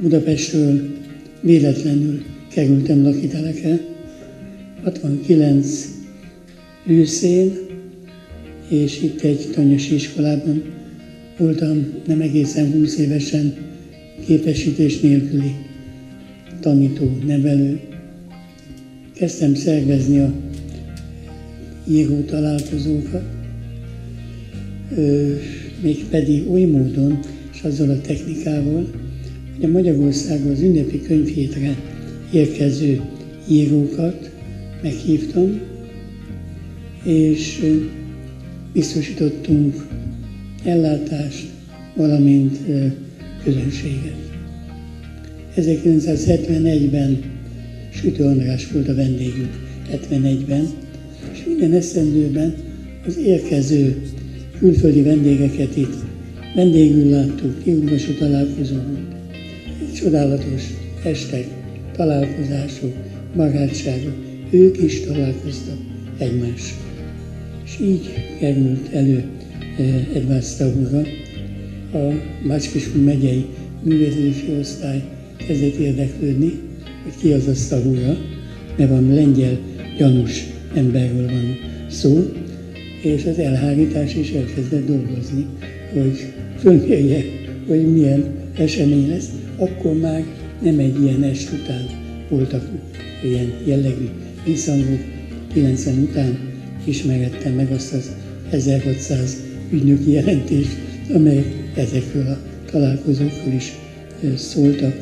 Budapestről véletlenül kerültem lakitelekre, 69 őszén, és itt egy tanyasi iskolában voltam nem egészen 20 évesen képesítés nélküli tanító, nevelő. Kezdtem szervezni a író találkozókat, mégpedig oly módon, és azzal a technikával, hogy a Magyarországon az ünnepi könyvhétre érkező írókat meghívtam, és biztosítottunk ellátást, valamint közönséget. 1971-ben Sütő András volt a vendégünk, 71-ben, és minden eszendőben az érkező külföldi vendégeket itt vendégül láttuk, kiugrású találkozón. Csodálatos estek, találkozások, barátságok, ők is találkoztak egymással. És így került elő eh, Edvard Stahura, a Bácskisú megyei művelési osztály kezdett érdeklődni, hogy ki az a Stahura, mert van lengyel gyanús emberről van szó, és az elhárítás is elkezdett dolgozni, hogy fölmérje, hogy milyen esemény lesz. Akkor már nem egy ilyen est után voltak ilyen jellegű visszhangok. 90 után ismerettem meg azt az 1600 ügynöki jelentést, amely ezekről a találkozókról is szóltak.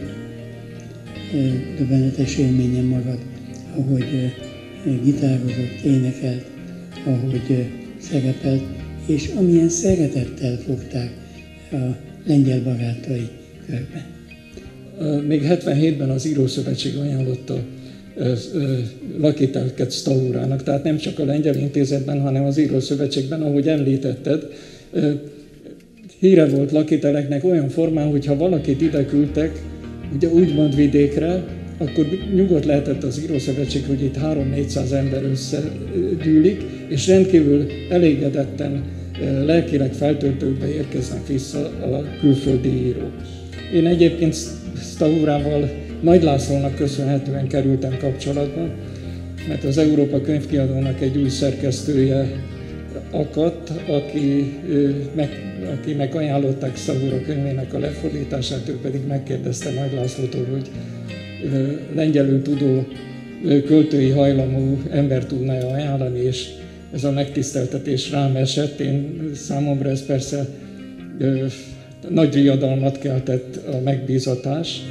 Döbbenetes élményem magad, ahogy gitározott, énekelt, ahogy szerepelt, és amilyen szeretettel fogták a lengyel barátai körben. Még 77-ben az Írószövetség ajánlotta lakitelket Staurának, tehát nem csak a Lengyel Intézetben, hanem az Írószövetségben, ahogy említetted, híre volt lakiteleknek olyan formán, hogyha valakit ide küldtek, ugye úgymond vidékre, akkor nyugodt lehetett az Írószövetség, hogy itt 3-400 ember összegyűlik, és rendkívül elégedetten, lelkileg feltöltőkbe érkeznek vissza a külföldi írók. Én egyébként Staurával Nagy Lászlónak köszönhetően kerültem kapcsolatba, mert az Európa Könyvkiadónak egy új szerkesztője akadt, aki, meg, akinek ajánlották Szavúra könyvének a lefordítását, ő pedig megkérdezte Nagy Lászlótól, hogy lengyelül tudó költői hajlamú ember tudna -e ajánlani, és ez a megtiszteltetés rám esett. Én számomra ez persze nagy riadalmat keltett a megbízatás.